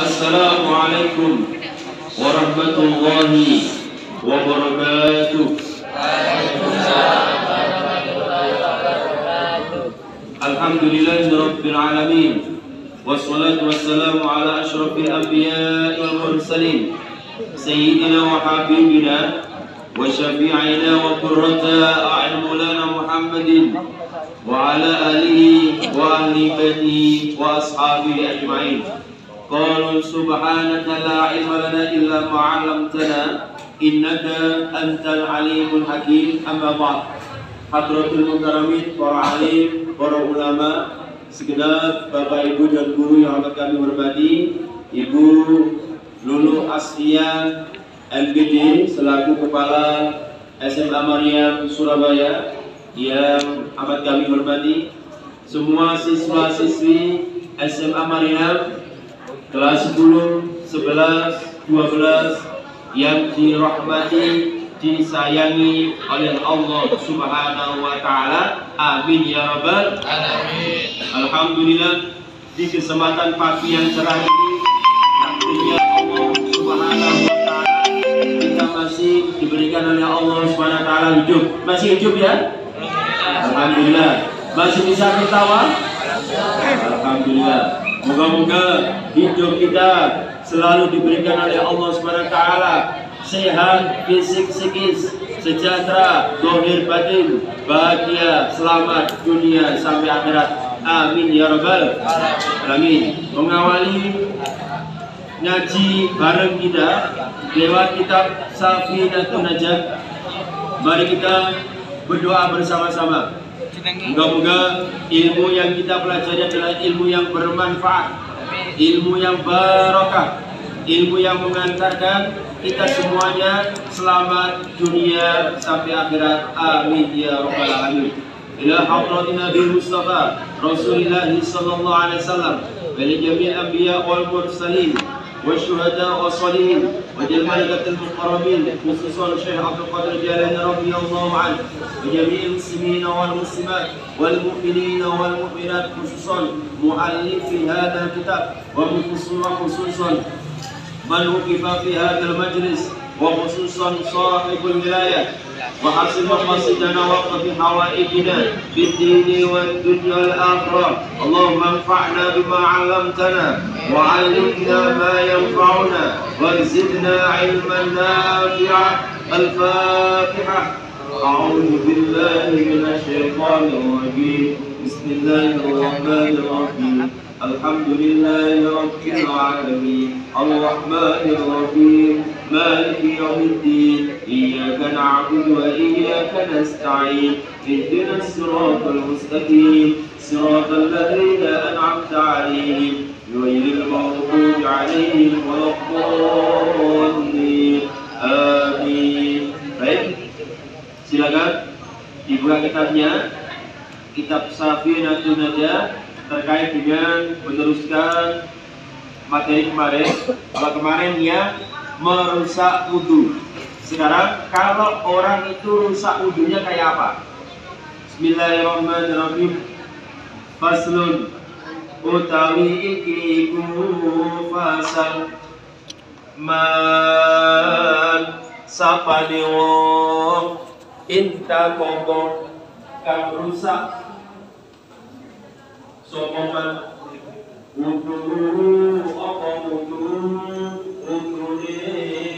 السلام عليكم ورحمة الله وبركاته. الحمد لله رب العالمين والصلاة والسلام على أشرف الأنبياء والمرسلين سيدنا وحبيبنا وشفيعنا وقرة أعين مولانا محمد وعلى آله وأهل بيته وأصحابه أجمعين. قالوا سبحانك لا علم لنا إلا ما علمتنا إنك أنت العليم الحكيم أما بعد Hadratul Mukarramin, para alim, para ulama, segenap Bapak Ibu dan Guru yang amat kami hormati, Ibu Lulu Aslia MBD selaku Kepala SMA Maryam Surabaya yang amat kami hormati, semua siswa-siswi SMA Maryam kelas 10, 11, 12 yang dirahmati disayangi oleh Allah Subhanahu wa taala. Amin ya rabbal alamin. Alhamdulillah di kesempatan pagi yang cerah ini takdirnya Allah Subhanahu wa taala kita masih diberikan oleh Allah Subhanahu wa taala hidup. Masih hidup ya? Alhamdulillah. Masih bisa ketawa? Alhamdulillah. Moga-moga hidup kita selalu diberikan oleh Allah Subhanahu taala. Sehat fisik psikis sejahtera dohir batin bahagia selamat dunia sampai akhirat. Amin ya rabbal alamin. Mengawali ngaji bareng kita lewat kitab Safinatun Najat mari kita berdoa bersama-sama Moga-moga ilmu yang kita pelajari adalah ilmu yang bermanfaat, ilmu yang barokah, ilmu yang mengantarkan kita semuanya selamat dunia sampai akhirat. Amin. Ya rabbal alamin. Ila hadratin Nabi Mustafa Rasulullah sallallahu alaihi wasallam. Wa li jami' anbiya wal mursalin والشهداء والصالحين والملائكة المقربين خصوصا الشيخ عبد القادر الجيلاني رضي الله عنه وجميع المسلمين والمسلمات والمؤمنين والمؤمنات خصوصا مؤلف هذا الكتاب وخصوصا من وقف في هذا المجلس وخصوصا صاحب الولاية وحسن مقاصدنا وقف حوائجنا في الدين والدنيا والآخرة. اللهم انفعنا بما علمتنا وعلمنا ما ينفعنا وزدنا علما نافعا. الفاتحة. أعوذ بالله من الشيطان الرجيم. بسم الله الرحمن الرحيم. الحمد لله رب العالمين. الرحمن الرحيم. مالك يوم الدين. إياك نعبد وإياك نستعين. اهدنا الصراط المستقيم. صراط الذين أنعمت عليهم. غير المغضوب عليهم ولا الضالين. آمين. Baik, silakan. Dibuka kitabnya. Kitab Safinatun Najah. Terkait dengan meneruskan materi kemarin. Kalau kemarin merusak wudhu. Sekarang kalau orang itu rusak wudhunya kayak apa? Bismillahirrahmanirrahim. Faslun utawi iki iku fasal man sapane wong inta kang rusak sokoman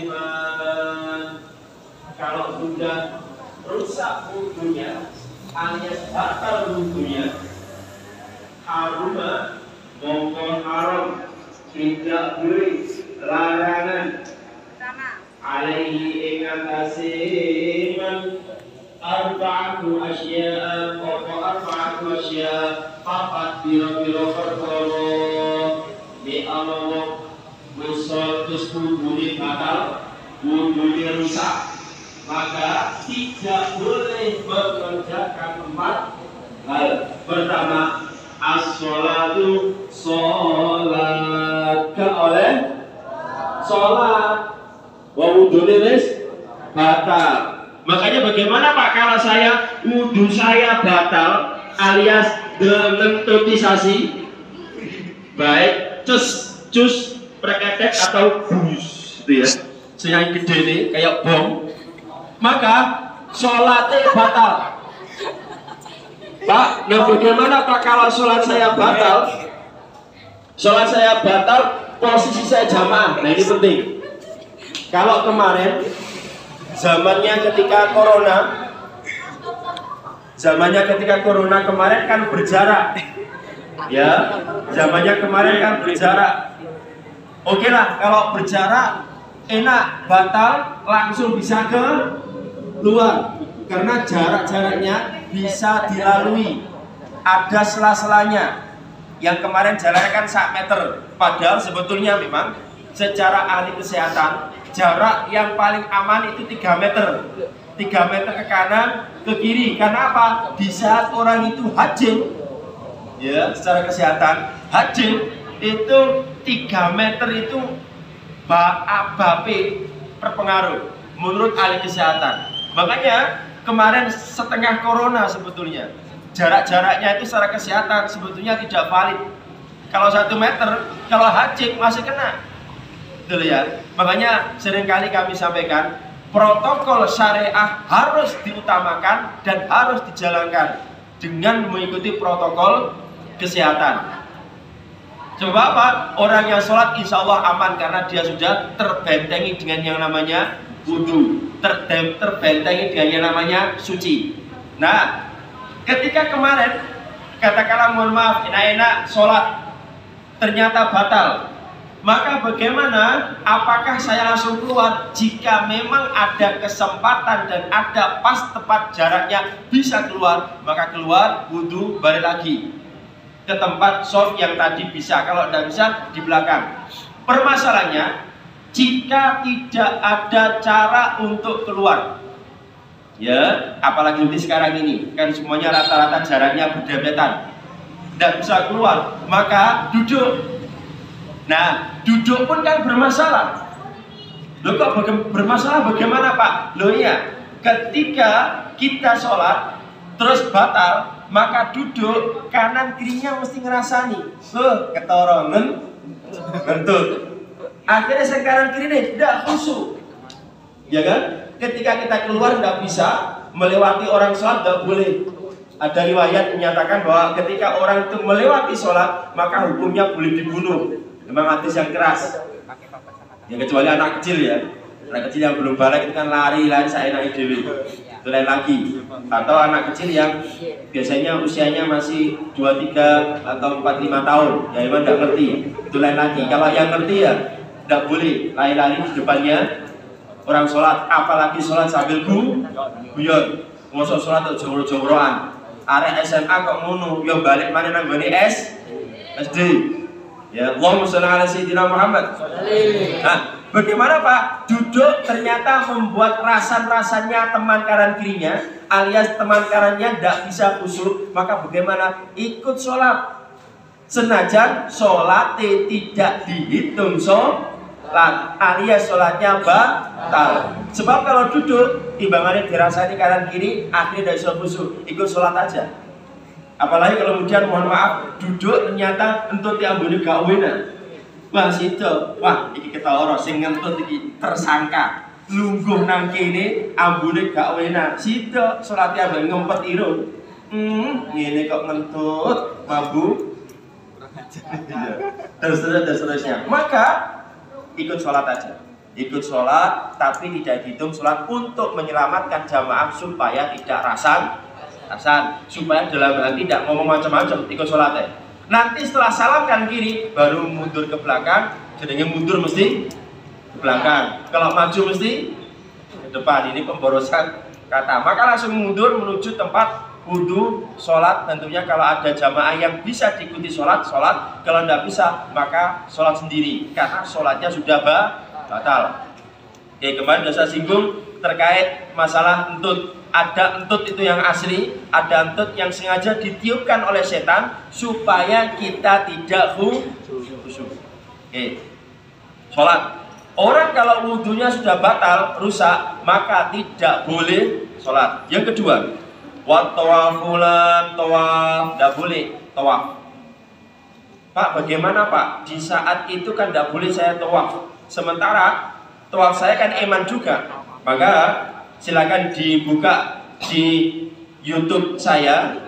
iman kalau sudah rusak alias batal wudunya haruma mongkon haram tidak boleh larangan. Alaihi ingat asiman arba'atu asya'a wa arba'atu asya'a papat biro-biro perkara. Di Allah misal terus wudhunya batal wudhunya rusak. Maka tidak boleh mengerjakan empat hal pertama as-sholatu sholat ke oleh? Sholat wa wudhunya wis batal Makanya bagaimana Pak kalau saya wudhu saya batal alias delentotisasi baik cus cus preketek atau bus gitu ya. Yang gede ini kayak bom. Maka sholatnya batal. Pak, nah bagaimana Pak kalau sholat saya batal? Sholat saya batal posisi saya jamaah. Nah ini penting. Kalau kemarin zamannya ketika corona. Zamannya ketika corona kemarin kan berjarak. Ya zamannya kemarin kan berjarak. Oke lah kalau berjarak enak batal langsung bisa ke luar. Karena jarak-jaraknya bisa dilalui. Ada sela-selanya. Yang kemarin jaraknya kan 1 meter. Padahal sebetulnya memang secara ahli kesehatan jarak yang paling aman itu 3 meter. 3 meter ke kanan ke kiri. Karena apa? Di saat orang itu hajim ya secara kesehatan hajim itu 3 meter itu BAP berpengaruh menurut ahli kesehatan. Makanya kemarin setengah corona sebetulnya. Jarak-jaraknya itu secara kesehatan sebetulnya tidak valid. Kalau satu meter kalau hajim masih kena Betul ya makanya sering kali kami sampaikan protokol syariah harus diutamakan dan harus dijalankan dengan mengikuti protokol kesehatan. Coba apa? Orang yang sholat insya Allah aman karena dia sudah terbentengi dengan yang namanya wudhu, terbentengi dengan yang namanya suci. Nah, ketika kemarin katakanlah mohon maaf enak-enak sholat ternyata batal maka bagaimana? Apakah saya langsung keluar? Jika memang ada kesempatan dan ada pas tepat jaraknya bisa keluar. Maka keluar wudhu balik lagi. Ke tempat soft yang tadi bisa. Kalau tidak bisa di belakang. Permasalahannya jika tidak ada cara untuk keluar. Ya apalagi di sekarang ini. Kan semuanya rata-rata jaraknya berdempetan tidak bisa keluar. Maka duduk Nah, duduk pun kan bermasalah. Loh kok bermasalah bagaimana Pak? Loh iya, ketika kita sholat terus batal, maka duduk kanan kirinya mesti ngerasani. Loh, ketorongan, ngentut. Akhirnya sekarang kiri nih, tidak khusyuk. Ya kan? Ketika kita keluar tidak bisa melewati orang sholat tidak boleh. Ada riwayat menyatakan bahwa ketika orang itu melewati sholat maka hukumnya boleh dibunuh Memang hadis yang keras. Ya kecuali anak kecil ya. Anak kecil yang belum balik itu kan lari lari saya naik dewi. Itu lain lagi. Atau anak kecil yang biasanya usianya masih 2, 3 atau 4, 5 tahun. Ya memang tidak ngerti. Itu lain lagi. Kalau yang ngerti ya tidak boleh lari-lari di depannya orang sholat. Apalagi sholat sambil gu, guyon. Masuk sholat atau jomro-jomroan. Area SMA kok ngono, yo balik mana nang S SD. Ya, Allahumma sholli ala sayyidina Muhammad. Nah, bagaimana Pak? Duduk ternyata membuat rasan-rasannya teman kanan kirinya alias teman kanannya tidak bisa khusyuk, maka bagaimana? Ikut sholat. Senajan sholat tidak dihitung sholat alias sholatnya batal. Sebab kalau duduk timbangannya dirasani kanan kiri akhirnya tidak bisa khusyuk, ikut sholat aja. Apalagi kalau kemudian mohon maaf duduk ternyata entut yang boleh gak Wah situ, wah iki ketara sing ngentut tersangka. Lungguh nang kene ambune gak wena. Situ salat yang ngempet irung. Hmm, ngene kok ngentut, mabuk. terus terus terus terusnya. Maka ikut sholat aja. Ikut sholat tapi tidak dihitung sholat untuk menyelamatkan jamaah supaya tidak rasan Hasan supaya dalam hati tidak ngomong macam-macam ikut sholat ya. Nanti setelah salam kan kiri baru mundur ke belakang, jadinya mundur mesti ke belakang. Kalau maju mesti ke depan. Ini pemborosan kata. Maka langsung mundur menuju tempat wudhu, sholat tentunya kalau ada jamaah yang bisa diikuti sholat, sholat kalau tidak bisa maka sholat sendiri karena sholatnya sudah batal Oke kemarin sudah saya singgung terkait masalah entut ada entut itu yang asli, ada entut yang sengaja ditiupkan oleh setan supaya kita tidak khusyuk. Oke. Sholat. Orang kalau wudhunya sudah batal, rusak, maka tidak boleh sholat. Yang kedua, wat tawafulan tawaf, tidak boleh tawaf. Pak bagaimana Pak? Di saat itu kan tidak boleh saya tawaf. Sementara tawaf saya kan eman juga. Maka silakan dibuka di YouTube saya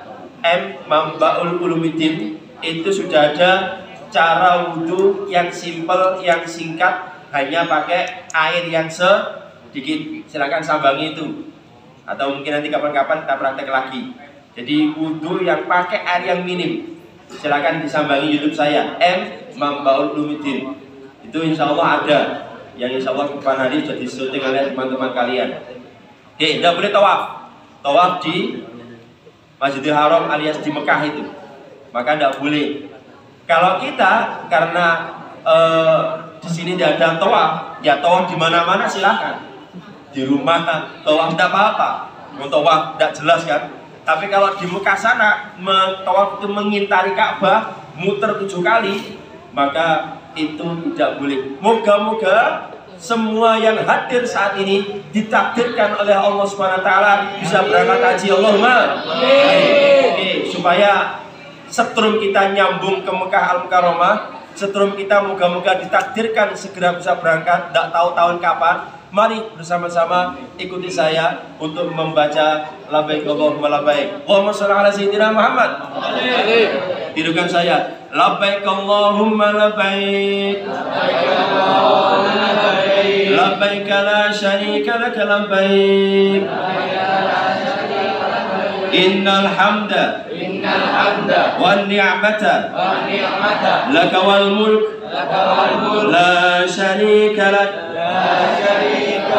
M Mambaul Ulumuddin itu sudah ada cara wudhu yang simple, yang singkat, hanya pakai air yang sedikit. Silakan sambangi itu. Atau mungkin nanti kapan-kapan kita praktek lagi. Jadi wudhu yang pakai air yang minim. Silakan disambangi YouTube saya M Mambaul Ulumuddin. Itu insya Allah ada yang insya Allah depan hari sudah disuting oleh teman-teman kalian. Oke, tidak boleh tawaf. Tawaf di Masjidil Haram alias di Mekah itu. Maka tidak boleh. Kalau kita karena e, di sini tidak ada tawaf ya tawaf di mana-mana silahkan di rumah tawaf tidak apa-apa. Mau tawaf tidak jelas kan? Tapi kalau di Mekah sana tawaf itu mengintari Ka'bah muter tujuh kali maka itu tidak boleh. Moga-moga semua yang hadir saat ini ditakdirkan oleh Allah Subhanahu taala bisa berangkat haji Allahumma amin. Supaya setrum kita nyambung ke Mekah Al Mukarramah, setrum kita moga-moga ditakdirkan segera bisa berangkat, tidak tahu tahun kapan. Mari bersama-sama ikuti saya untuk membaca labbaik Allahumma labbaik. Allahumma shalli ala sayyidina Muhammad. Tidukan saya. Labbaik Allahumma labbaik. Labbaik la syarika lak labbaik. Innal hamda Innal hamda wan ni'mata wan ni'mata laka wal mulk laka wal mulk la syarika lak la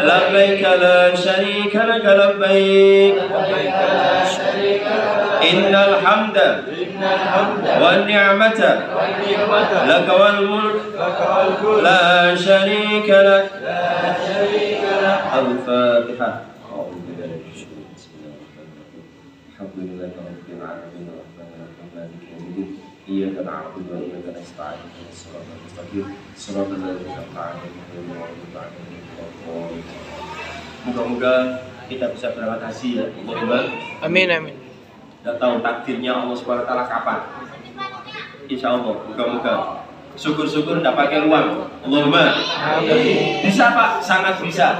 لبيك لا شريك لك لبيك إن الحمد والنعمة لك والملك لا شريك لك الفاتحة الحمد لله رب العالمين الرحمن الرحيم مالك يوم الدين إياك نعبد وإياك نستعين اهدنا الصراط المستقيم صراط الذين أنعمت عليهم غير المغضوب عليهم ولا الضالين Moga-moga kita bisa berangkat haji ya, Allahumma. Amin amin. Tidak tahu takdirnya Allah Subhanahu wa taala kapan. Insya Allah, moga-moga. Syukur-syukur tidak pakai uang. Allahumma. Amin. Bisa Pak, sangat bisa.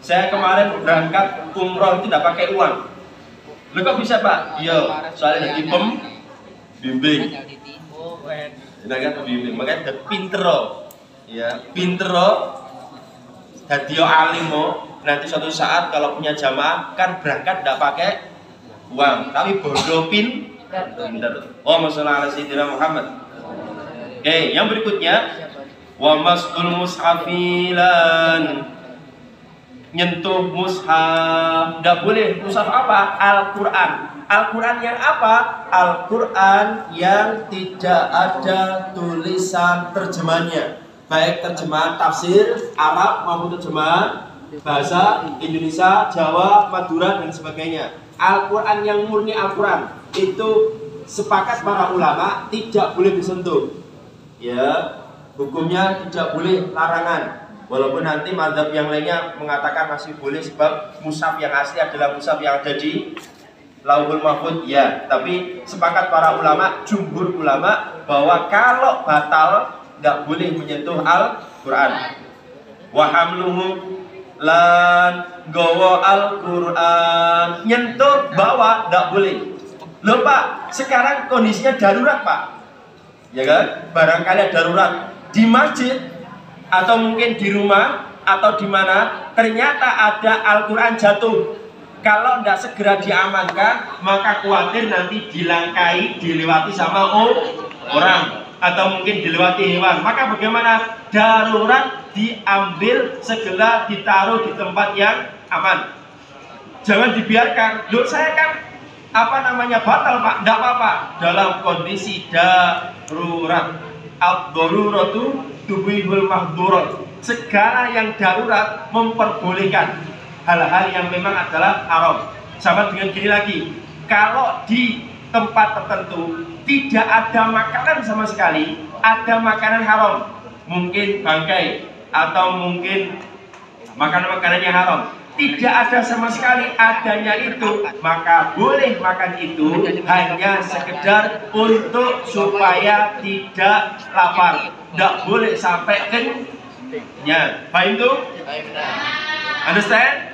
Saya kemarin berangkat umroh itu tidak pakai uang. Lu kok bisa Pak? Iya, soalnya lagi pem bimbing. Nah kan bimbing, makanya udah pinter loh. Ya, pinter loh. Dadi yo alim mo. Nanti suatu saat kalau punya jamaah kan berangkat tidak pakai uang, tapi bodoh pin pinter. Oh, masalah ala sayyidina Muhammad. Oke, yang berikutnya wa masdul mushafilan nyentuh mushaf tidak boleh mushaf apa Al-Quran Al-Quran yang apa? Al-Quran yang tidak ada tulisan terjemahnya baik terjemahan tafsir Arab maupun terjemahan bahasa Indonesia Jawa Madura dan sebagainya. Al-Quran yang murni Al-Quran itu sepakat para ulama tidak boleh disentuh. Ya hukumnya tidak boleh larangan. Walaupun nanti madhab yang lainnya mengatakan masih boleh sebab musaf yang asli adalah musaf yang ada di Lauhul Mahfud ya, tapi sepakat para ulama, jumhur ulama bahwa kalau batal tidak boleh menyentuh Al-Qur'an. Wa hamluhu lan gowo Al-Qur'an nyentuh bawa tidak boleh. Loh Pak, sekarang kondisinya darurat Pak. Ya kan? Barangkali darurat di masjid atau mungkin di rumah atau di mana ternyata ada Al-Quran jatuh kalau tidak segera diamankan maka khawatir nanti dilangkai dilewati sama orang. Atau mungkin dilewati hewan. Maka bagaimana? Darurat diambil segera ditaruh di tempat yang aman. Jangan dibiarkan. Loh saya kan apa namanya batal pak. Tidak apa-apa. Dalam kondisi darurat. Al-daruratu tubihul mahdurat. Segala yang darurat memperbolehkan hal-hal yang memang adalah haram. Sama dengan gini lagi, kalau di tempat tertentu tidak ada makanan sama sekali, ada makanan haram, mungkin bangkai atau mungkin makanan-makanan yang haram. Tidak ada sama sekali adanya itu, maka boleh makan itu hanya sekedar untuk supaya tidak lapar. Tidak boleh sampai kenyang. Paham itu? Understand?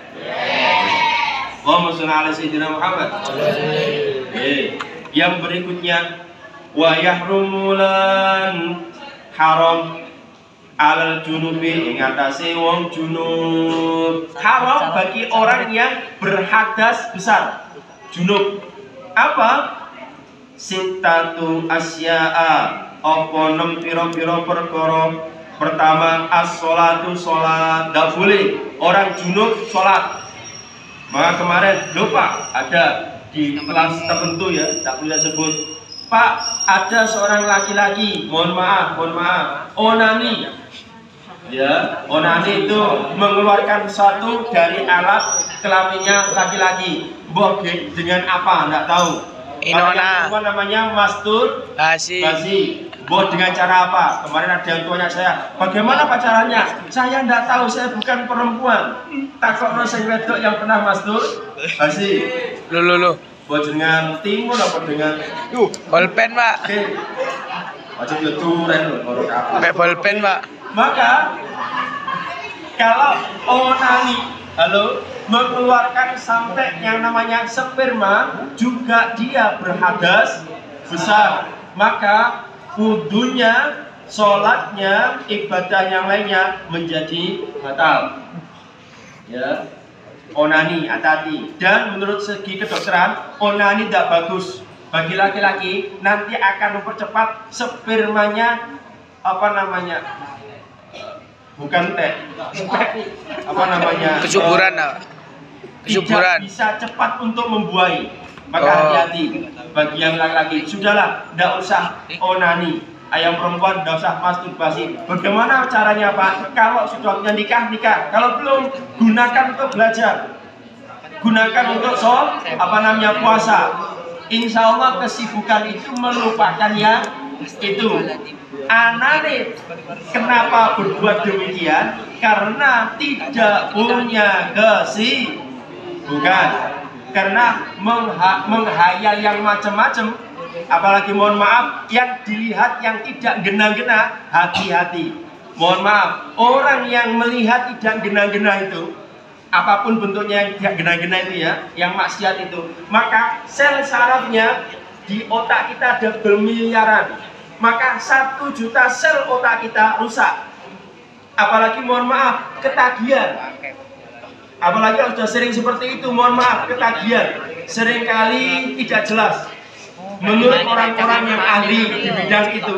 Allahumma sholli ala sayyidina Muhammad. Oke. Yang berikutnya wa yahrumulan haram alal junubi ing atase wong junub. Haram bagi orang yang berhadas besar. Junub. Apa? Sitatu asya'a apa nem pira-pira perkara Pertama, as-sholatu sholat. Tidak boleh orang junub sholat. Maka kemarin, lupa ada di kelas tertentu ya, tidak boleh sebut. Pak, ada seorang laki-laki, mohon maaf, mohon maaf, onani. Ya, onani itu mengeluarkan satu dari alat kelaminnya laki-laki. Boh dengan apa? Tidak tahu. Inona. Apa namanya mastur? Basi. Basi. Buat dengan cara apa? Kemarin ada yang tuanya saya, bagaimana pacarannya? Saya tidak tahu, saya bukan perempuan. Takut saya wedok yang pernah mastur? Basi. Lu lu lu. Buat dengan timur apa dengan Yuh, bolpen, Pak. Oke. Aja leturen loh, ngorok apa. Pakai bolpen, Pak. Maka kalau onani, halo, mengeluarkan sampai yang namanya sperma juga dia berhadas besar maka wudhunya sholatnya ibadah yang lainnya menjadi batal. Ya. Onani hati dan menurut segi kedokteran onani tidak bagus. Bagi laki-laki nanti akan mempercepat spermanya apa namanya? Bukan teh apa namanya? Kesuburan, Pak. Kesuburan. tidak bisa cepat untuk membuahi maka Oh. hati-hati. Bagi yang laki-laki sudahlah tidak usah. Onani ayam perempuan tidak usah masturbasi. Bagaimana caranya pak? Kalau sudah punya nikah nikah. Kalau belum gunakan untuk belajar. Gunakan untuk sol apa namanya puasa. Insya Allah kesibukan itu melupakan yang itu. Anane kenapa berbuat demikian? Karena tidak punya kesibukan karena mengha menghayal yang macam-macam apalagi mohon maaf yang dilihat yang tidak genah-genah hati-hati. Mohon maaf orang yang melihat tidak genah-genah itu apa pun bentuknya yang tidak genah-genah itu ya yang maksiat itu maka sel sarafnya di otak kita ada bermiliaran maka satu juta sel otak kita rusak. Apalagi mohon maaf ketagihan apalagi kalau sudah sering seperti itu mohon maaf ketagihan. Seringkali tidak jelas. Menurut orang-orang yang ahli di bidang itu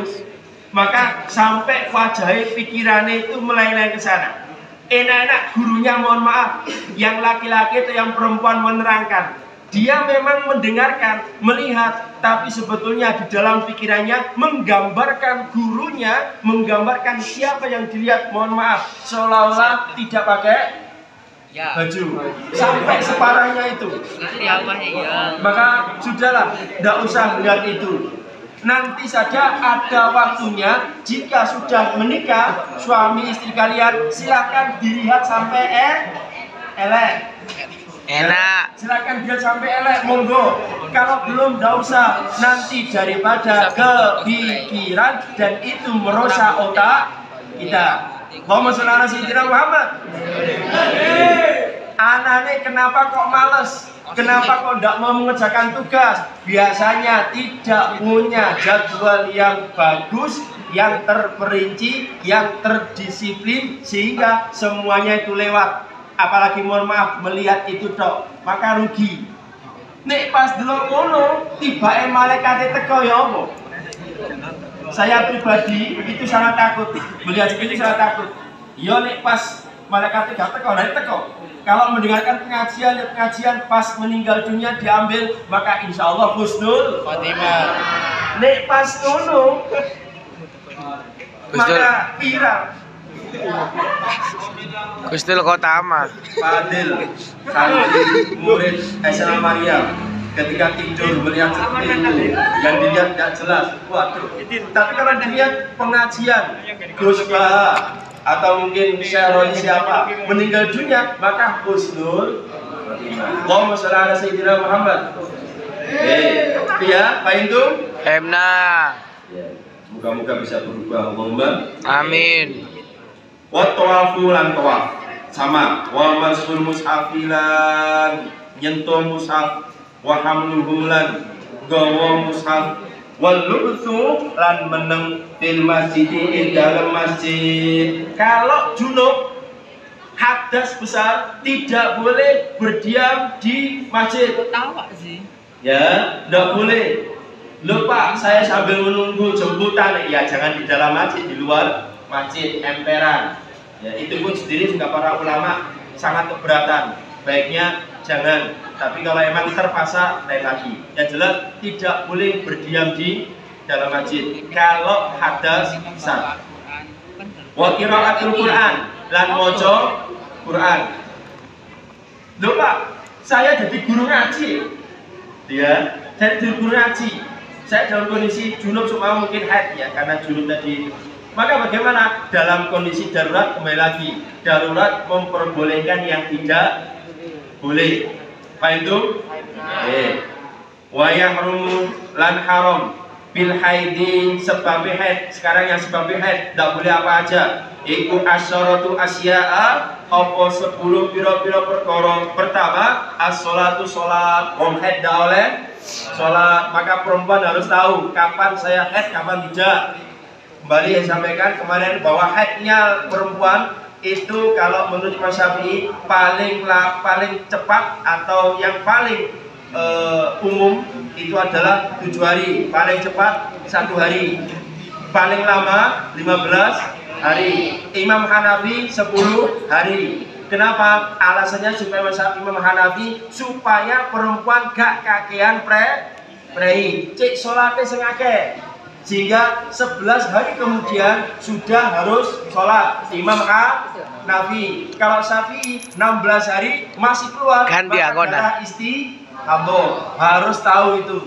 maka sampai wajah pikirannya itu melayang ke sana. Enak-enak gurunya mohon maaf yang laki-laki atau yang perempuan menerangkan. Dia memang mendengarkan, melihat, tapi sebetulnya di dalam pikirannya menggambarkan gurunya, menggambarkan siapa yang dilihat, mohon maaf, seolah-olah tidak pakai Ya. baju. Sampai separahnya itu. Nanti apa ya? maka sudahlah tidak usah lihat itu. Nanti saja ada waktunya. Jika sudah menikah suami istri kalian silakan dilihat sampai eh elek. Enak. silakan dilihat sampai elek monggo. Kalau belum tidak usah. Nanti daripada kepikiran. dan itu merusak otak kita Muhammad Sallallahu Alaihi Wasallam Muhammad Anaknya kenapa kok males? Kenapa kok tidak mau mengerjakan tugas? Biasanya tidak punya jadwal yang bagus, yang terperinci, yang terdisiplin sehingga semuanya itu lewat. Apalagi mohon maaf melihat itu dok, maka rugi. Nek pas dulu ngono, tiba malaikat teko ya apa? Saya pribadi itu sangat takut melihat itu sangat takut. Yo nek pas malaikat gak teko, nah teko. Kalau mendengarkan pengajian, lihat pengajian pas meninggal dunia diambil, maka insya Allah husnul Fatimah. Nek pas Husnul. maka viral. Gustil Kotama. Fadil santri murid SMA Maria ketika tidur melihat seperti itu yang dilihat tidak jelas waduh. Tapi kalau dilihat pengajian Gus Baha atau mungkin Syaroni siapa meninggal dunia maka husnul Allahumma sholli ala sayyidina Muhammad. Eh. Ya Pak Indu Emna. ya moga-moga bisa berubah Allahumma. Amin. wa tawafu lan tawaf. Sama. Wa masul mushafilan nyentuh mushaf wa hamluhu lan gawa mushaf. Wal lubthu lan meneng fil masjid ing dalam masjid. Kalau junub hadas besar tidak boleh berdiam di masjid. Tawa sih. ya tidak boleh. Lupa saya sambil menunggu jemputan. Ya jangan di dalam masjid di luar masjid emperan. Ya itu pun sendiri juga para ulama sangat keberatan. Baiknya jangan tapi kalau emang terpaksa lain lagi yang jelas tidak boleh berdiam di dalam masjid kalau hadas besar wa qiraatul Quran lan maca Quran Lho saya jadi guru ngaji. Ya, saya jadi guru ngaji. Saya dalam kondisi junub cuma mungkin haid ya karena junub tadi. Maka bagaimana dalam kondisi darurat kembali lagi darurat memperbolehkan yang tidak boleh. Pak itu? Eh. Wa yahrumu lan haram bil haidi sebab haid. Sekarang yang sebab haid tidak boleh apa aja. Iku asyaratu asya'a apa 10 pira-pira perkara. Pertama, as-sholatu sholat. Wong haid tidak oleh. Maka perempuan harus tahu kapan saya haid, kapan tidak. Kembali yang sampaikan kemarin bahwa haidnya perempuan itu kalau menurut Imam Syafi'i paling paling cepat atau yang paling eh, umum itu adalah tujuh hari. Paling cepat satu hari. Paling lama 15 hari. Imam Hanafi 10 hari. Kenapa? Alasannya supaya Imam Hanafi supaya perempuan gak kakean pre prei. Cek sholatnya sing akeh sehingga 11 hari kemudian sudah harus sholat. Imam Hanafi kalau Syafi'i 16 hari masih keluar. Ganti maka isti Habo harus tahu itu.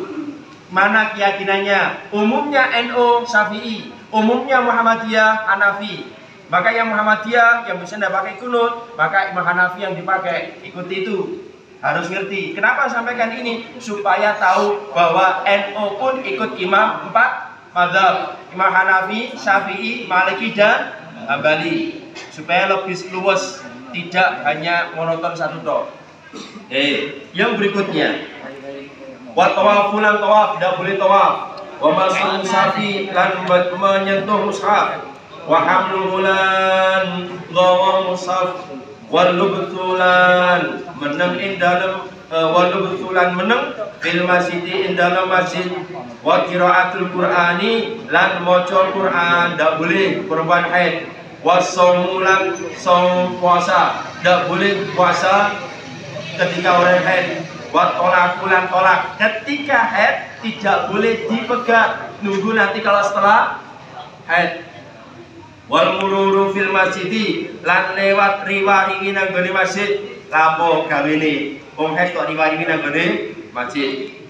Mana keyakinannya? Umumnya NO Syafi'i. Umumnya Muhammadiyah Hanafi. Maka yang Muhammadiyah yang bisa tidak pakai kunut maka Imam Hanafi yang dipakai. Ikuti itu. Harus ngerti. Kenapa sampaikan ini? Supaya tahu bahwa NO pun ikut imam empat madhab Imam Hanafi, Syafi'i, Maliki dan Hambali supaya lebih luas tidak hanya monoton satu dok Eh, yang berikutnya. Wa tawafulan tawaf, tidak boleh tawaf. Wa masul mushafi lan menyentuh mushaf. Wa hamluhu lan gawa mushaf. Wal lubtulan meneng ing dalem eh, wal lubtulan meneng fil masjid ing masjid wa qiraatul qur'ani lan maca Quran. Tidak boleh perempuan haid. Wasomulan som puasa. Tidak boleh puasa ketika orang haid. Buat tolak bulan tolak. Ketika haid tidak boleh dipegang. Nunggu nanti kalau setelah haid. Wal mururu fil masjidi lan lewat riwari nang masjid. Lapo gawene? Wong haid kok riwari nang masjid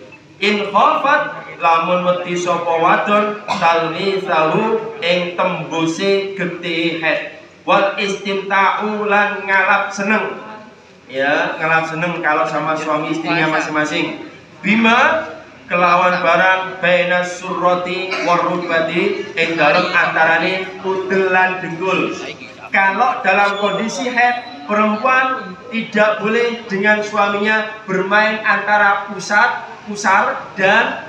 in khafat lamun wedi sapa wadon talni sahu ing tembuse haid wal istimta'u lan ngalap seneng. Ya ngalap seneng kalau sama suami istrinya masing-masing. Bima kelawan barang baina surroti warubati ing dalem antarane udel lan dengkul. Kalau dalam kondisi haid perempuan tidak boleh dengan suaminya bermain antara pusat pusar dan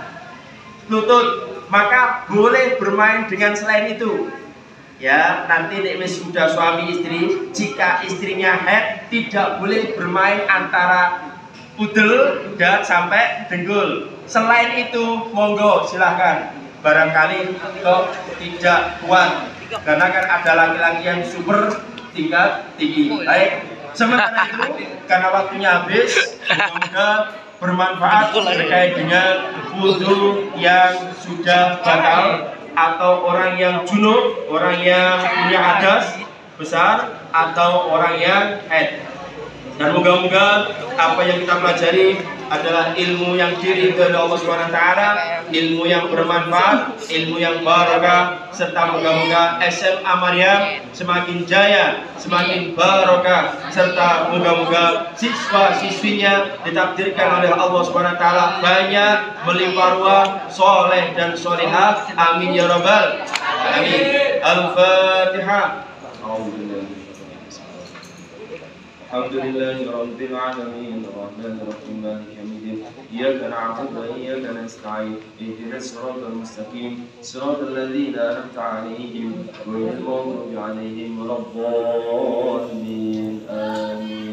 lutut. Maka boleh bermain dengan selain itu. Ya nanti nek sudah suami istri jika istrinya head tidak boleh bermain antara udel dan sampai dengkul. Selain itu monggo silahkan. Barangkali kok tidak kuat. Karena kan ada laki-laki yang super tingkat tinggi. Baik sementara itu karena waktunya habis semoga bermanfaat terkait dengan wudhu yang sudah batal atau orang yang junub, orang yang punya hadas besar atau orang yang head. Dan moga-moga apa yang kita pelajari adalah ilmu yang diri dari Allah Subhanahu taala, ilmu yang bermanfaat, ilmu yang barokah serta moga-moga SMA Maryam semakin jaya, semakin barokah serta moga-moga siswa-siswinya ditakdirkan oleh Allah Subhanahu taala banyak melimpah ruah, soleh dan solehah. Amin ya rabbal alamin. Al-Fatihah. الحمد لله رب العالمين الرحمن الرحيم مالك يوم الدين اياك نعبد واياك نستعين اهدنا الصراط المستقيم صراط الذين انعمت عليهم غير المغضوب عليهم ولا الضالين امين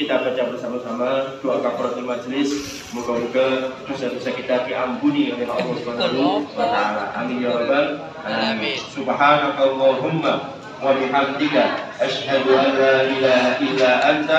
kita baca bersama-sama doa kafaratul majelis moga-moga dosa-dosa kita diampuni oleh Allah Subhanahu wa taala amin ya rabbal alamin subhanakallahumma وبحمدك أشهد أن لا إله إلا أنت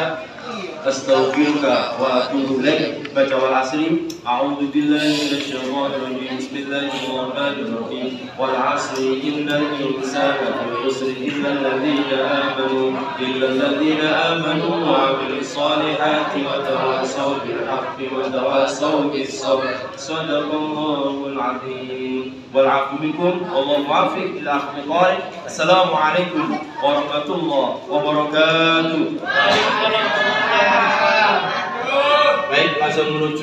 أستغفرك وأتوب إليك. wal asri أعوذ بالله من الشيطان الرجيم. بسم الله الرحمن الرحيم والعصر إن الإنسان في خسر إلا الذين آمنوا إلا الذين آمنوا وعملوا الصالحات وتواصوا بالحق وتواصوا بالصبر صدق الله العظيم والعفو منكم والله موفق إلى أخذ القارئ السلام عليكم ورحمة الله وبركاته Baik, langsung menuju.